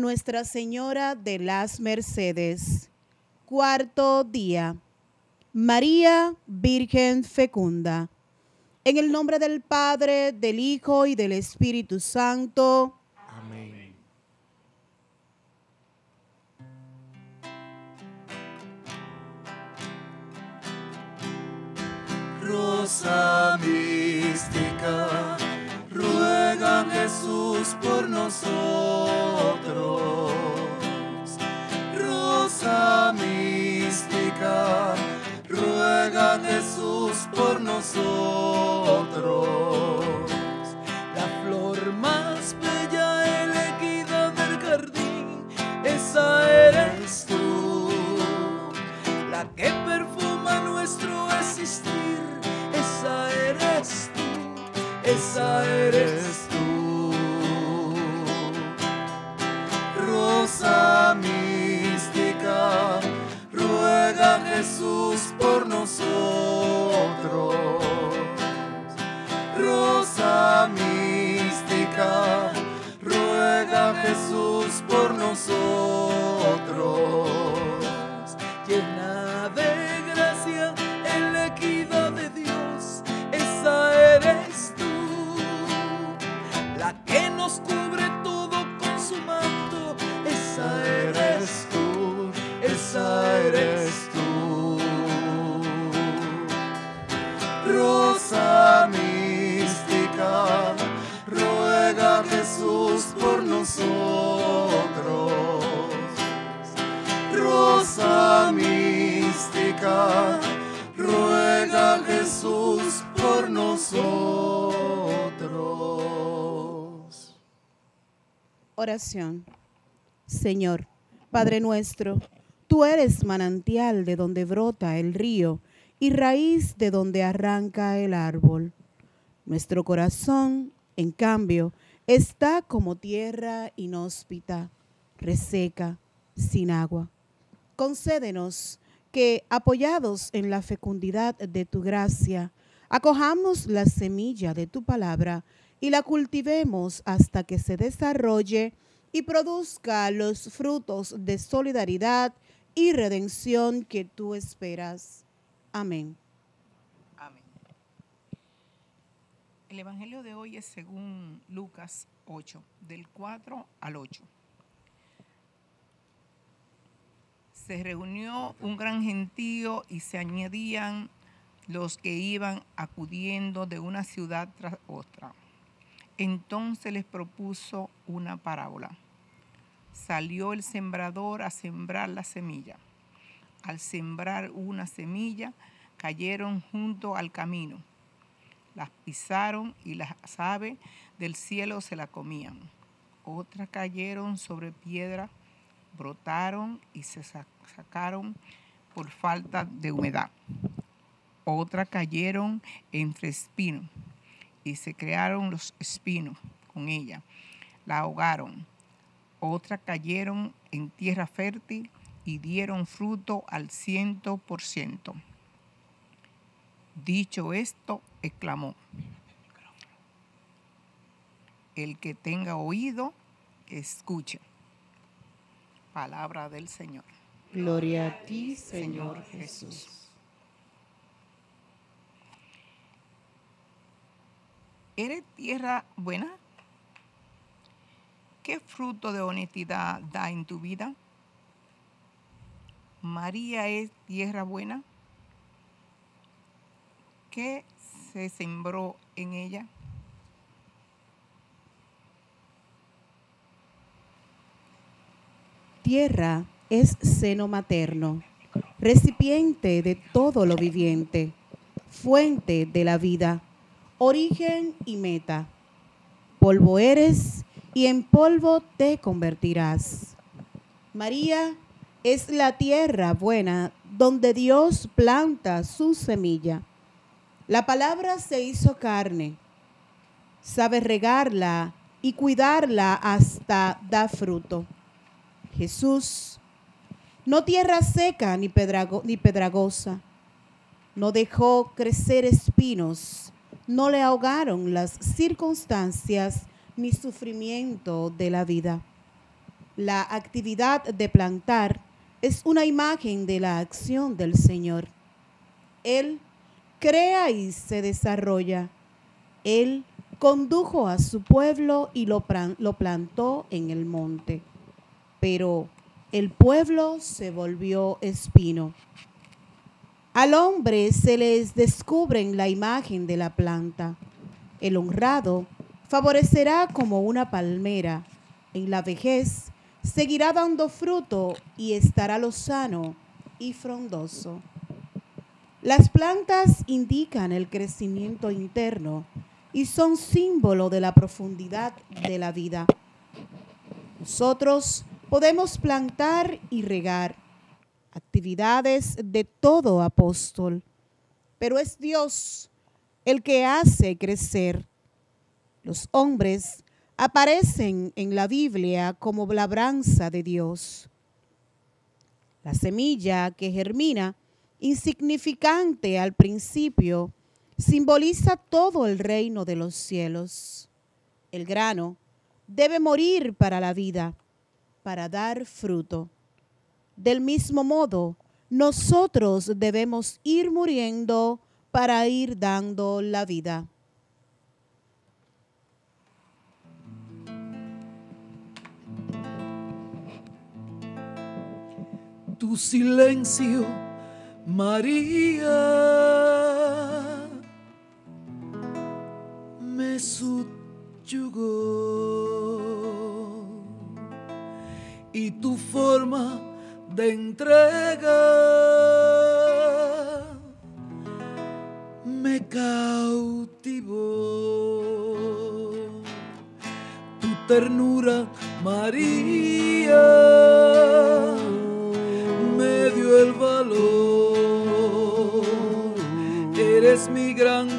Nuestra Señora de las Mercedes. Cuarto día. María Virgen Fecunda. En el nombre del Padre, del Hijo y del Espíritu Santo. Amén. Rosa mística, Jesús por nosotros. Rosa mística, ruega Jesús por nosotros. Eres tú. Rosa mística, ruega Jesús por nosotros. Rosa mística, ruega Jesús por nosotros. Oración. Señor, Padre nuestro, tú eres manantial de donde brota el río y raíz de donde arranca el árbol. Nuestro corazón, en cambio, está como tierra inhóspita, reseca, sin agua. Concédenos que, apoyados en la fecundidad de tu gracia, acojamos la semilla de tu palabra y la cultivemos hasta que se desarrolle y produzca los frutos de solidaridad y redención que tú esperas. Amén. Amén. El Evangelio de hoy es según Lucas 8, del 4 al 8. Se reunió un gran gentío y se añadían los que iban acudiendo de una ciudad tras otra. Entonces les propuso una parábola. Salió el sembrador a sembrar la semilla. Al sembrar una semilla, cayeron junto al camino. Las pisaron y las aves del cielo se la comían. Otras cayeron sobre piedra, brotaron y se sacaron por falta de humedad. Otras cayeron entre espinos y se crearon los espinos con ella. La ahogaron. Otras cayeron en tierra fértil y dieron fruto al ciento por ciento. Dicho esto, exclamó, el que tenga oído, escuche. Palabra del Señor. Gloria a ti, Señor Jesús. ¿Eres tierra buena? ¿Qué fruto de honestidad da en tu vida? María es tierra buena. ¿Qué se sembró en ella? Tierra es seno materno, recipiente de todo lo viviente, fuente de la vida, origen y meta. Polvo eres y en polvo te convertirás. María es la tierra buena donde Dios planta su semilla. La palabra se hizo carne, sabe regarla y cuidarla hasta da fruto. Jesús, no tierra seca ni, pedrago, ni pedragosa, no dejó crecer espinos, no le ahogaron las circunstancias ni sufrimiento de la vida. La actividad de plantar es una imagen de la acción del Señor. Él crea y se desarrolla. Él condujo a su pueblo y lo, lo plantó en el monte. Pero el pueblo se volvió espino. Al hombre se les descubre la imagen de la planta. El honrado favorecerá como una palmera. En la vejez seguirá dando fruto y estará lozano y frondoso. Las plantas indican el crecimiento interno y son símbolo de la profundidad de la vida. Nosotros podemos plantar y regar actividades de todo apóstol, pero es Dios el que hace crecer. Los hombres aparecen en la Biblia como labranza de Dios. La semilla que germina, insignificante al principio, simboliza todo el reino de los cielos. El grano debe morir para la vida, para dar fruto. Del mismo modo, nosotros debemos ir muriendo para ir dando la vida. Tu silencio, María, me subyugó. Y tu forma de entrega me cautivó. Tu ternura, María, el valor. Eres mi gran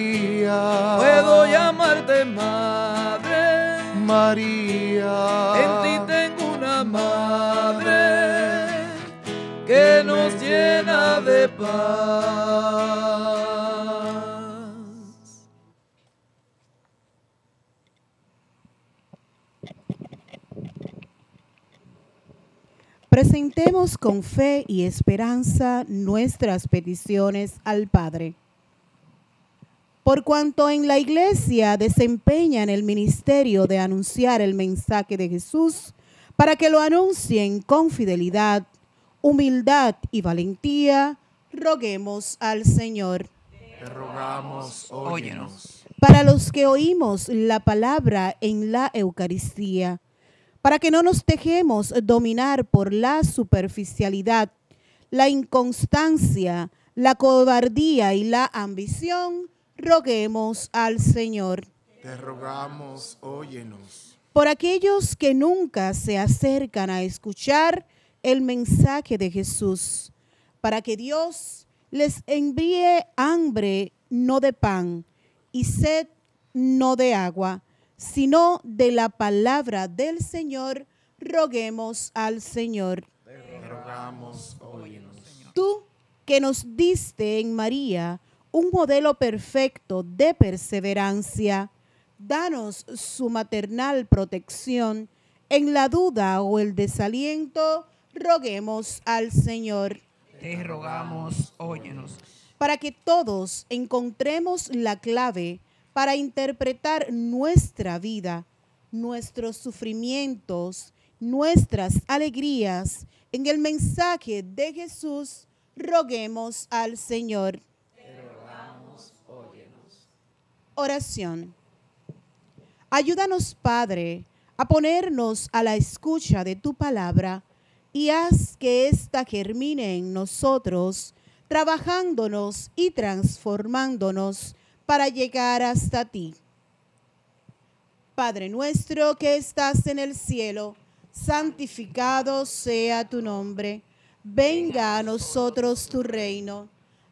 María. puedo llamarte madre. María. En ti tengo una madre que nos llena de paz. Presentemos con fe y esperanza nuestras peticiones al Padre. Por cuanto en la iglesia desempeñan el ministerio de anunciar el mensaje de Jesús, para que lo anuncien con fidelidad, humildad y valentía, roguemos al Señor. Te rogamos, óyenos. Para los que oímos la palabra en la Eucaristía, para que no nos dejemos dominar por la superficialidad, la inconstancia, la cobardía y la ambición, roguemos al Señor. Te rogamos, óyenos. Por aquellos que nunca se acercan a escuchar el mensaje de Jesús, para que Dios les envíe hambre no de pan y sed no de agua, sino de la palabra del Señor, roguemos al Señor. Te rogamos, óyenos. Tú que nos diste en María un modelo perfecto de perseverancia, danos su maternal protección en la duda o el desaliento, roguemos al Señor Te rogamos, óyenos. para que todos encontremos la clave para interpretar nuestra vida, nuestros sufrimientos, nuestras alegrías en el mensaje de Jesús, roguemos al Señor. Oración. Ayúdanos, Padre, a ponernos a la escucha de tu palabra y haz que ésta germine en nosotros, trabajándonos y transformándonos para llegar hasta ti. Padre nuestro que estás en el cielo, santificado sea tu nombre, venga a nosotros tu reino,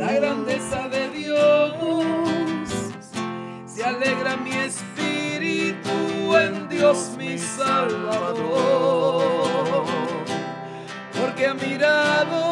la grandeza de Dios. Se alegra mi espíritu en Dios mi Salvador. Porque ha mirado